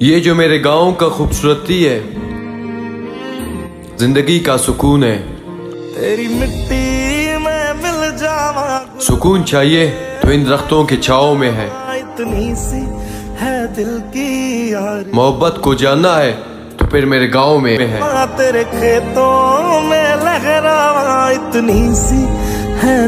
یہ جو میرے گاؤں کا خوبصورتی ہے زندگی کا سکون ہے۔ تیری مٹی میں مل جاواں سکون چاہیے تو ان درختوں کے چھاؤں میں ہے۔ اتنی سی ہے دل کی یاری۔ محبت کو جاننا ہے تو پھر میرے گاؤں میں ہے۔ تیرے کھیتوں میں لہراواں۔ اتنی سی ہے